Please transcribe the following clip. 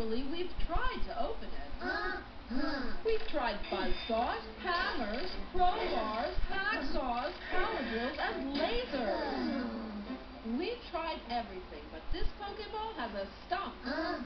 Actually, we've tried to open it. We've tried buzz saws, hammers, crowbars, hacksaws, power drills, and lasers. We've tried everything, but this Pokeball has a stump. Uh-huh.